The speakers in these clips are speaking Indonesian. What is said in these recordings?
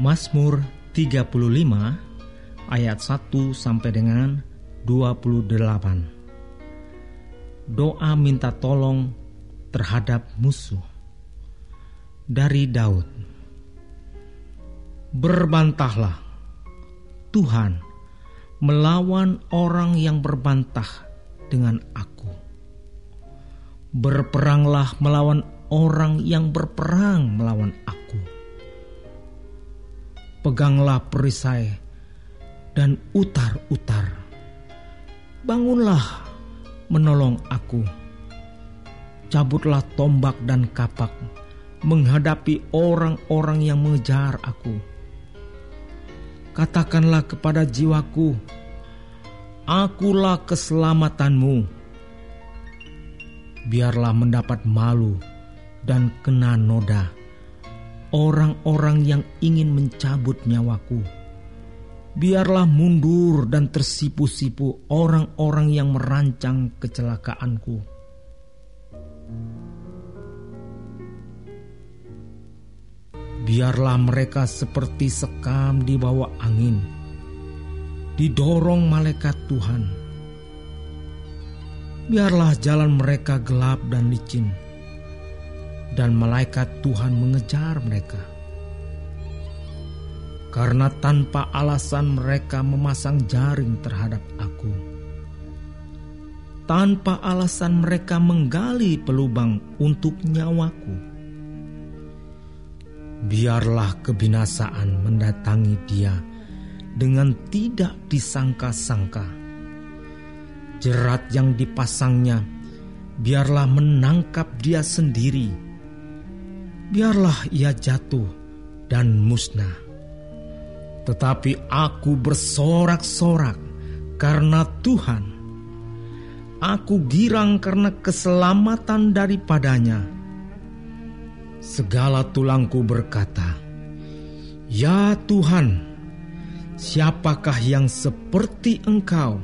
Mazmur 35 ayat 1 sampai dengan 28. Doa minta tolong terhadap musuh. Dari Daud. Berbantahlah Tuhan melawan orang yang berbantah dengan aku. Berperanglah melawan orang yang berperang melawan aku peganglah perisai dan utar-utar. Bangunlah menolong aku. Cabutlah tombak dan kapak menghadapi orang-orang yang mengejar aku. Katakanlah kepada jiwaku, Akulah keselamatanmu. Biarlah mendapat malu dan kena noda orang-orang yang ingin mencabut nyawaku. Biarlah mundur dan tersipu-sipu orang-orang yang merancang kecelakaanku. Biarlah mereka seperti sekam di bawah angin, didorong malaikat Tuhan. Biarlah jalan mereka gelap dan licin dan malaikat Tuhan mengejar mereka. Karena tanpa alasan mereka memasang jaring terhadap aku. Tanpa alasan mereka menggali pelubang untuk nyawaku. Biarlah kebinasaan mendatangi dia dengan tidak disangka-sangka. Jerat yang dipasangnya biarlah menangkap dia sendiri biarlah ia jatuh dan musnah. Tetapi aku bersorak-sorak karena Tuhan. Aku girang karena keselamatan daripadanya. Segala tulangku berkata, Ya Tuhan, siapakah yang seperti Engkau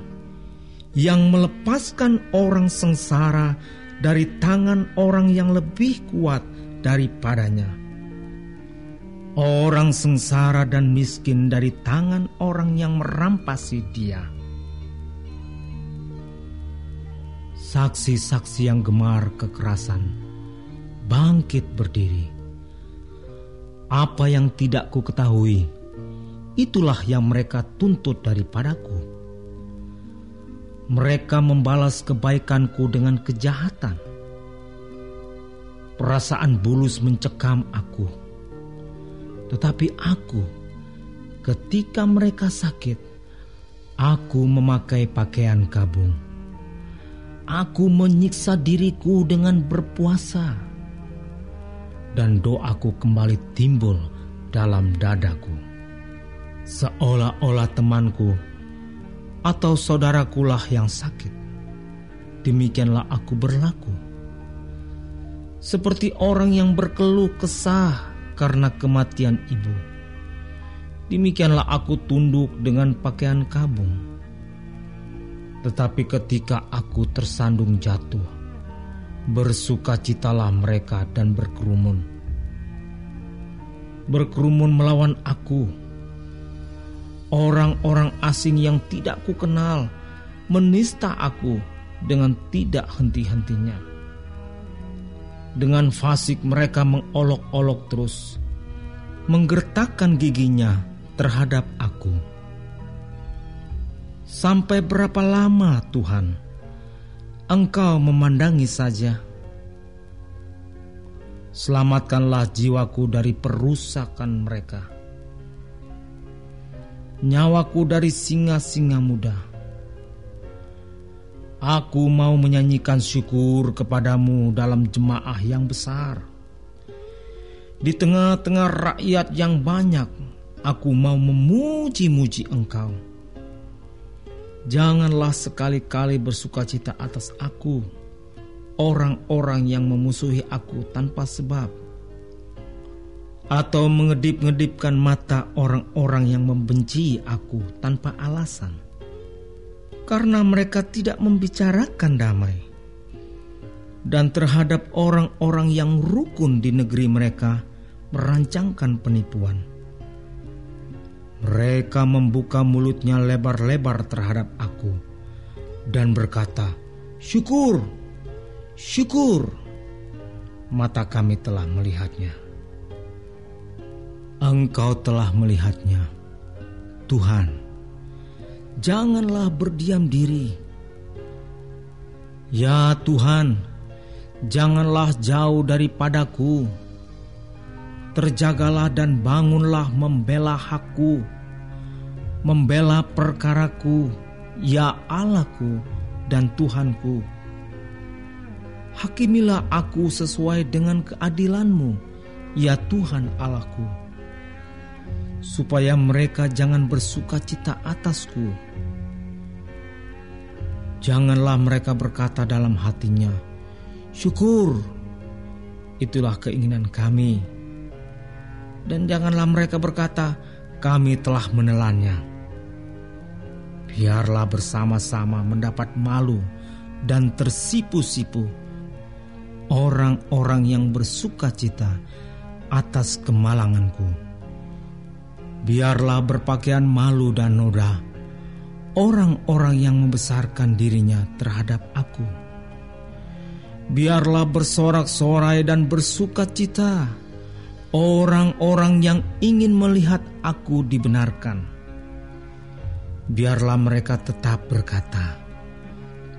yang melepaskan orang sengsara dari tangan orang yang lebih kuat daripadanya. Orang sengsara dan miskin dari tangan orang yang merampasi dia. Saksi-saksi yang gemar kekerasan bangkit berdiri. Apa yang tidak ku ketahui, itulah yang mereka tuntut daripadaku. Mereka membalas kebaikanku dengan kejahatan Perasaan bulus mencekam aku. Tetapi aku, ketika mereka sakit, aku memakai pakaian kabung. Aku menyiksa diriku dengan berpuasa. Dan doaku kembali timbul dalam dadaku. Seolah-olah temanku atau saudarakulah yang sakit. Demikianlah aku berlaku seperti orang yang berkeluh kesah karena kematian ibu. Demikianlah aku tunduk dengan pakaian kabung. Tetapi ketika aku tersandung jatuh, bersukacitalah mereka dan berkerumun. Berkerumun melawan aku. Orang-orang asing yang tidak kukenal menista aku dengan tidak henti-hentinya dengan fasik mereka mengolok-olok terus, menggertakkan giginya terhadap aku. Sampai berapa lama Tuhan Engkau memandangi saja? Selamatkanlah jiwaku dari perusakan mereka. Nyawaku dari singa-singa muda Aku mau menyanyikan syukur kepadamu dalam jemaah yang besar. Di tengah-tengah rakyat yang banyak, aku mau memuji-muji engkau. Janganlah sekali-kali bersuka cita atas aku, orang-orang yang memusuhi aku tanpa sebab, atau mengedip-ngedipkan mata orang-orang yang membenci aku tanpa alasan karena mereka tidak membicarakan damai. Dan terhadap orang-orang yang rukun di negeri mereka merancangkan penipuan. Mereka membuka mulutnya lebar-lebar terhadap aku dan berkata, "Syukur, syukur." Mata kami telah melihatnya. Engkau telah melihatnya, Tuhan. Janganlah berdiam diri. Ya Tuhan, janganlah jauh daripadaku. Terjagalah dan bangunlah membela hakku, membela perkaraku, ya Allahku dan Tuhanku. Hakimilah aku sesuai dengan keadilanmu, ya Tuhan Allahku. Supaya mereka jangan bersuka cita atasku. Janganlah mereka berkata dalam hatinya, syukur, itulah keinginan kami. Dan janganlah mereka berkata, kami telah menelannya. Biarlah bersama-sama mendapat malu dan tersipu-sipu orang-orang yang bersuka cita atas kemalanganku. Biarlah berpakaian malu dan noda orang-orang yang membesarkan dirinya terhadap aku. Biarlah bersorak-sorai dan bersuka cita orang-orang yang ingin melihat aku dibenarkan. Biarlah mereka tetap berkata,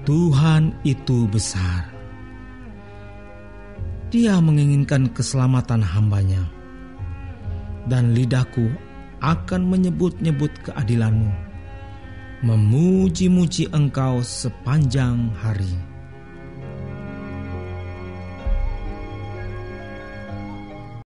"Tuhan itu besar." Dia menginginkan keselamatan hambanya, dan lidahku akan menyebut-nyebut keadilanmu, memuji-muji engkau sepanjang hari.